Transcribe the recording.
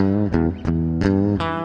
Música